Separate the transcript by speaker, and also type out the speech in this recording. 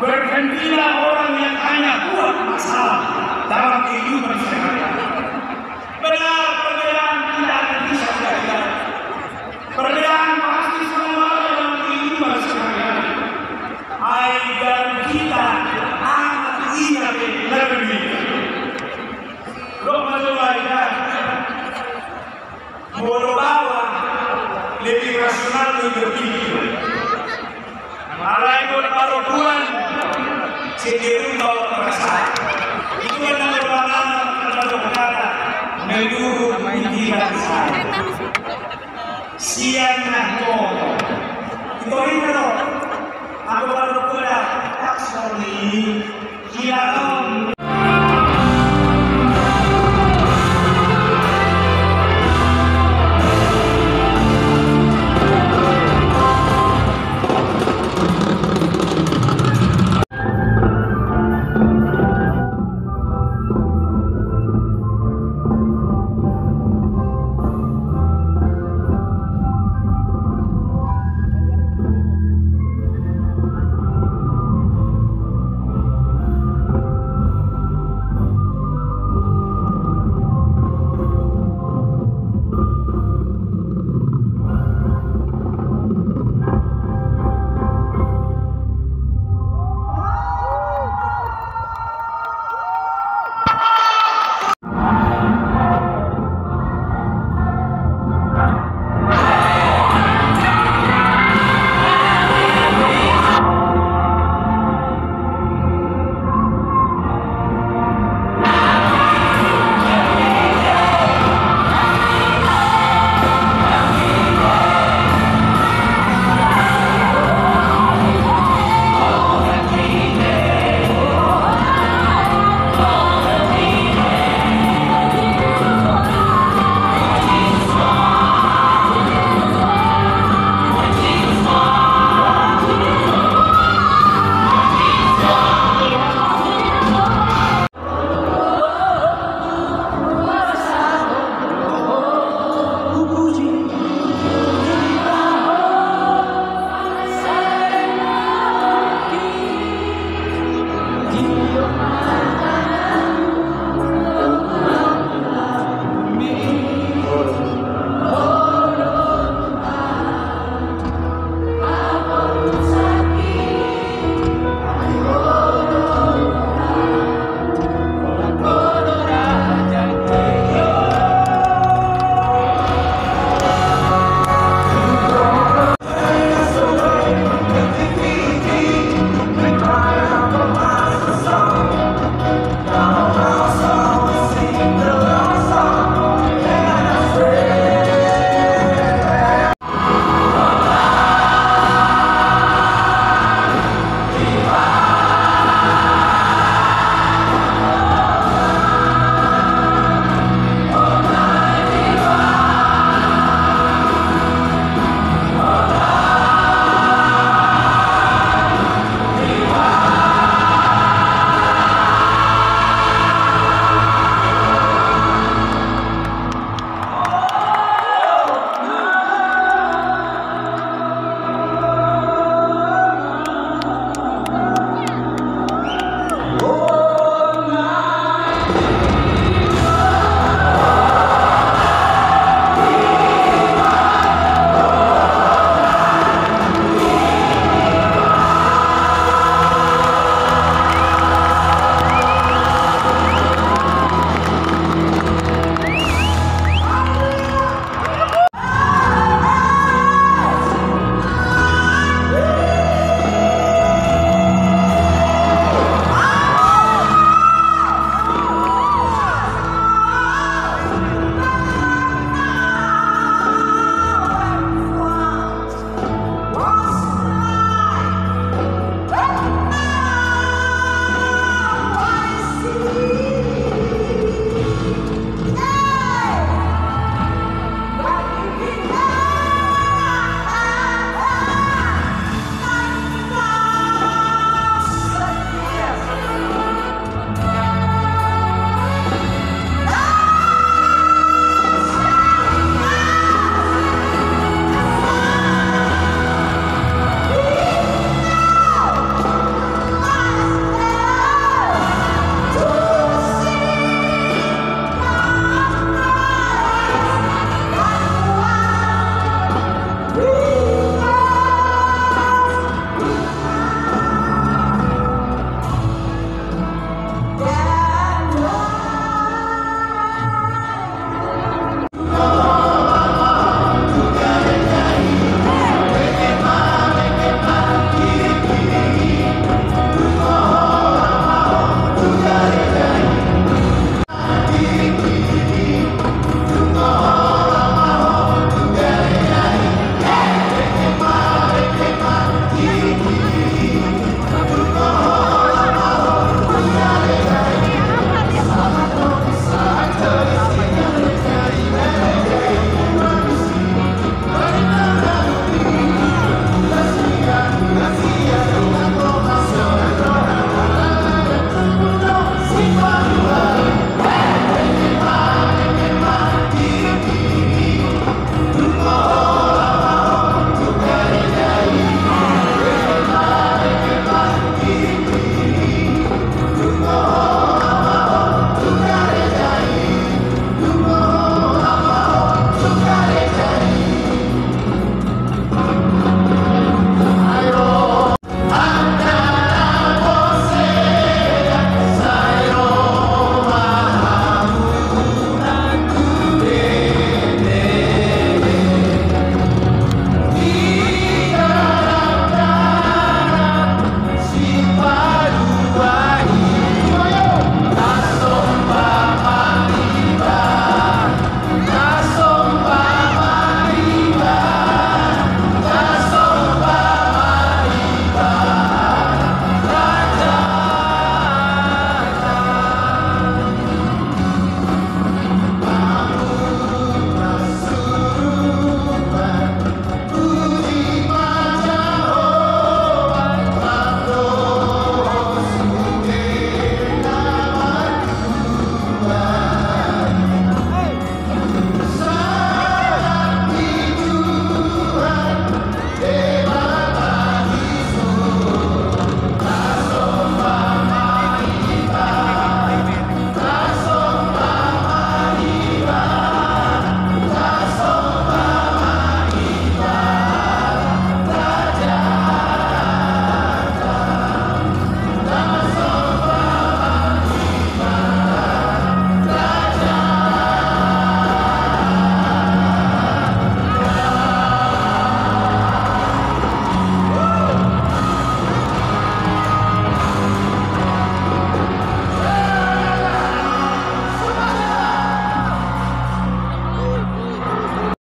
Speaker 1: Berhentilah orang yang hanya buat masalah dalam kehidupan sehari-hari. Benar perbedaan tidak akan bisa dilakukan. Perbedaan pasti ada dalam kehidupan sehari-hari. Agar kita amat ingat lebih. Rahmatullahi Bodoh bawah lebih rasional lebih berpikir. Baru bulan sendiri bawa perasaan. Itu adalah berlama kata berkata meluruh pikiran saya. Siang nah Itu itu? Aku baru kuda